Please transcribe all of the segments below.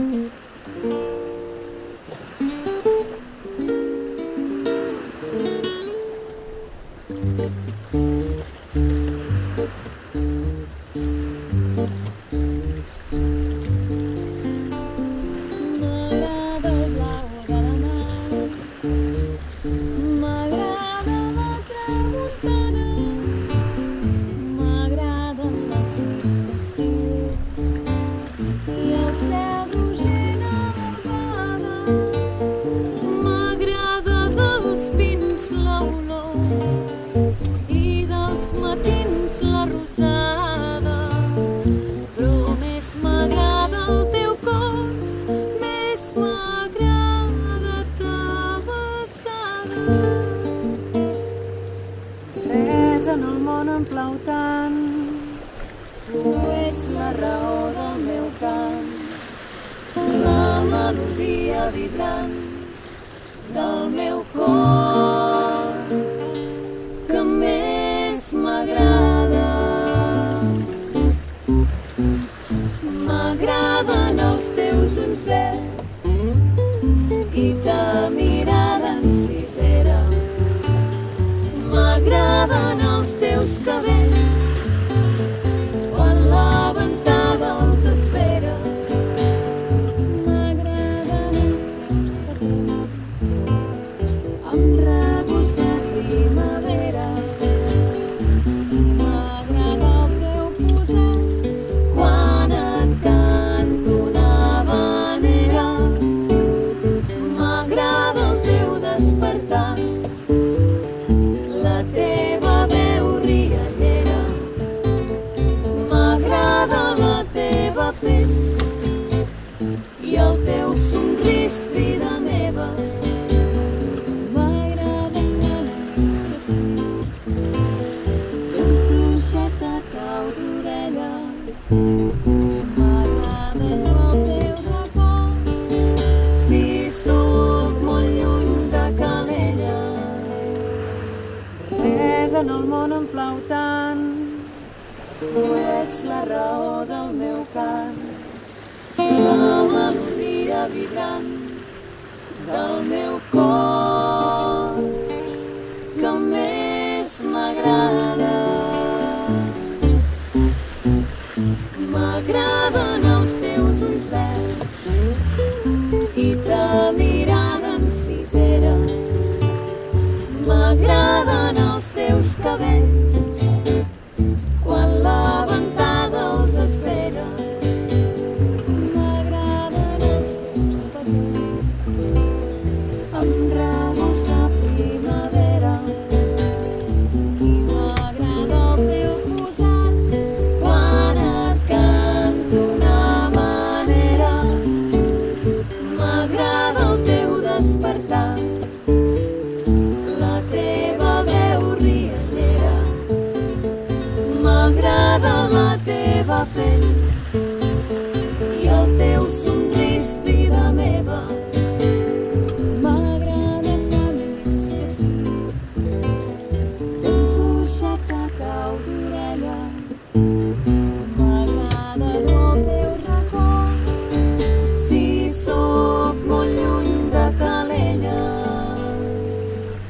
うん。raó del meu cant, la melodia vibrant del meu cor que més m'agrada. M'agraden els teus uns vets i ta mirada encisera. M'agraden els teus cabells en el món em plau tant. Tu ets la raó del meu cant, la melodia vibrant del meu cor que més m'agrada. teva pell i el teu somrís, vida meva. M'agraden tant que sí, ben fluixet a cau d'orella. M'agrada el teu racó, si sóc molt lluny de Calella.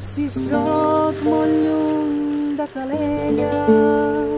Si sóc molt lluny de Calella.